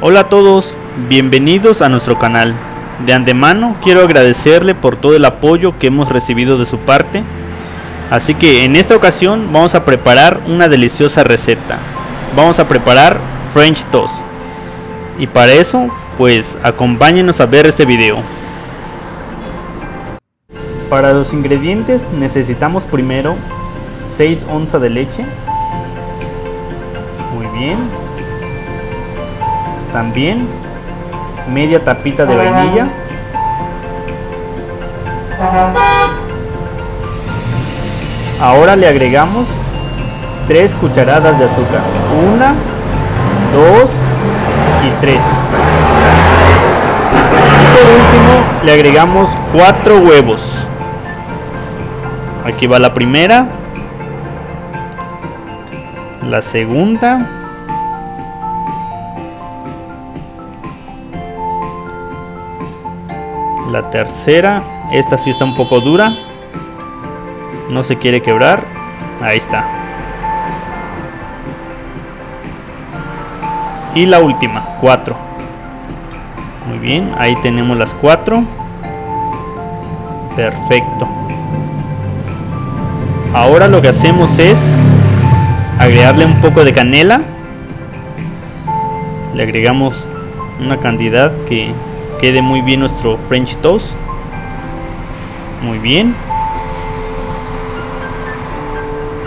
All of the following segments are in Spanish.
Hola a todos, bienvenidos a nuestro canal. De antemano quiero agradecerle por todo el apoyo que hemos recibido de su parte. Así que en esta ocasión vamos a preparar una deliciosa receta. Vamos a preparar French toast. Y para eso, pues acompáñenos a ver este video. Para los ingredientes necesitamos primero 6 onzas de leche. Muy bien. También media tapita de vainilla. Ahora le agregamos 3 cucharadas de azúcar. 1, 2 y 3. Y por último le agregamos 4 huevos. Aquí va la primera. La segunda. La tercera. Esta sí está un poco dura. No se quiere quebrar. Ahí está. Y la última, 4. Muy bien, ahí tenemos las 4. Perfecto. Ahora lo que hacemos es agregarle un poco de canela. Le agregamos una cantidad que quede muy bien nuestro French toast. Muy bien.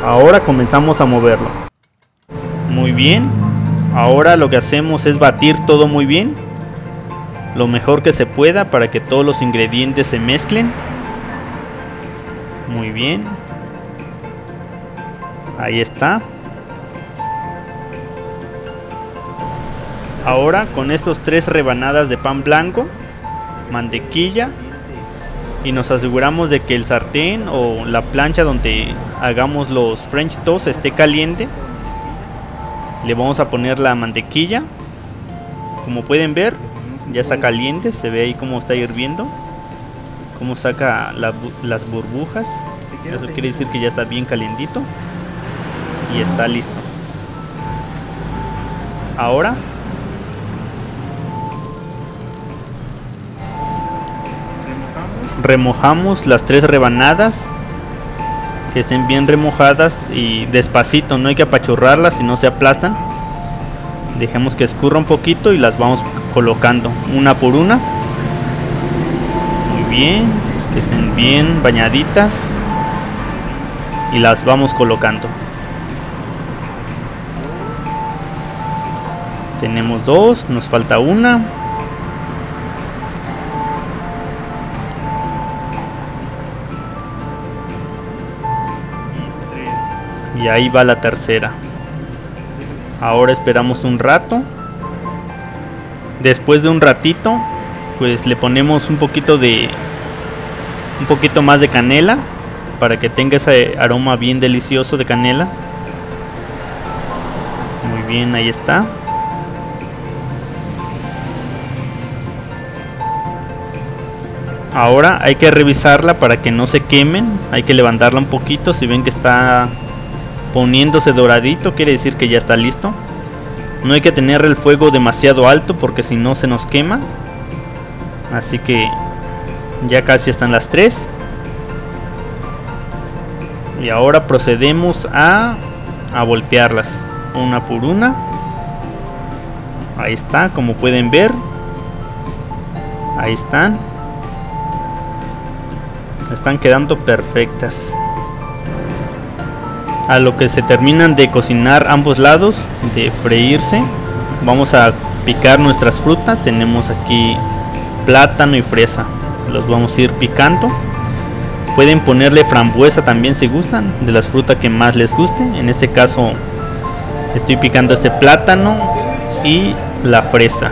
Ahora comenzamos a moverlo. Muy bien. Ahora lo que hacemos es batir todo muy bien. Lo mejor que se pueda para que todos los ingredientes se mezclen. Muy bien. Ahí está. Ahora con estos tres rebanadas de pan blanco, mantequilla y nos aseguramos de que el sartén o la plancha donde hagamos los french toast esté caliente. Le vamos a poner la mantequilla. Como pueden ver, ya está caliente, se ve ahí como está hirviendo. Como saca las burbujas. Eso quiere decir que ya está bien calientito y está listo. Ahora remojamos las tres rebanadas que estén bien remojadas y despacito, no hay que apachurrarlas si no se aplastan. Dejemos que escurra un poquito y las vamos colocando una por una. Muy bien, que estén bien bañaditas y las vamos colocando. Tenemos dos, nos falta una. Y ahí va la tercera. Ahora esperamos un rato. Después de un ratito, pues le ponemos un poquito de un poquito más de canela para que tenga ese aroma bien delicioso de canela. Muy bien, ahí está. Ahora hay que revisarla para que no se quemen. Hay que levantarla un poquito. Si ven que está poniéndose doradito, quiere decir que ya está listo. No hay que tener el fuego demasiado alto porque si no se nos quema. Así que ya casi están las tres. Y ahora procedemos a, a voltearlas una por una. Ahí está, como pueden ver. Ahí están están quedando perfectas a lo que se terminan de cocinar ambos lados de freírse. Vamos a picar nuestras frutas. Tenemos aquí plátano y fresa. Los vamos a ir picando. Pueden ponerle frambuesa también si gustan de las frutas que más les guste. En este caso estoy picando este plátano y la fresa.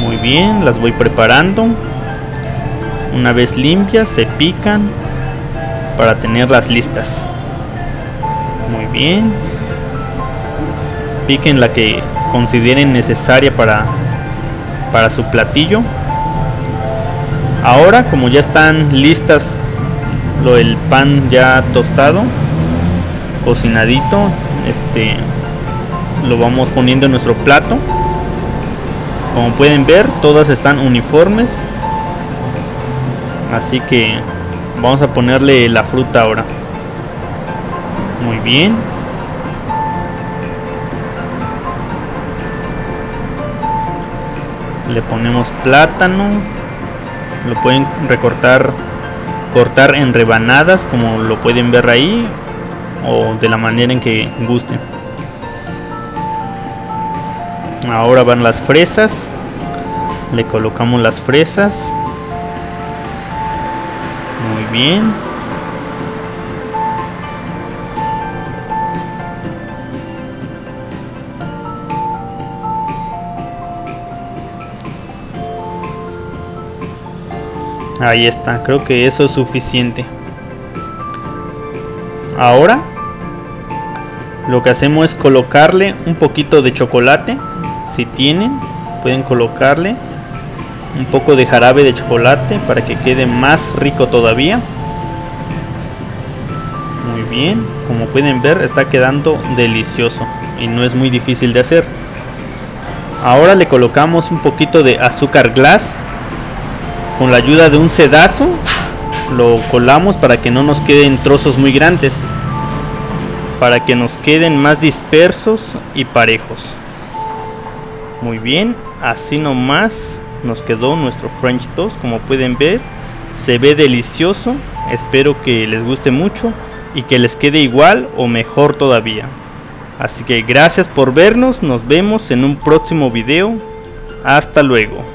Muy bien las voy preparando. Una vez limpias se pican para tenerlas listas. Muy bien. Piquen la que consideren necesaria para, para su platillo. Ahora como ya están listas lo del pan ya tostado, cocinadito, este lo vamos poniendo en nuestro plato. como pueden ver todas están uniformes así que vamos a ponerle la fruta ahora muy bien. Le ponemos plátano. Lo pueden recortar cortar en rebanadas como lo pueden ver ahí o de la manera en que gusten ahora van las fresas. Le colocamos las fresas. Muy bien Ahí está, creo que eso es suficiente. Ahora lo que hacemos es colocarle un poquito de chocolate. Si tienen, pueden colocarle un poco de jarabe de chocolate para que quede más rico todavía. Muy bien, como pueden ver está quedando delicioso y no es muy difícil de hacer. Ahora le colocamos un poquito de azúcar glass con la ayuda de un sedazo lo colamos para que no nos queden trozos muy grandes para que nos queden más dispersos y parejos. Muy bien así nomás nos quedó nuestro french toast. Como pueden ver se ve delicioso. Espero que les guste mucho y que les quede igual o mejor todavía. Así que gracias por vernos. Nos vemos en un próximo video. Hasta luego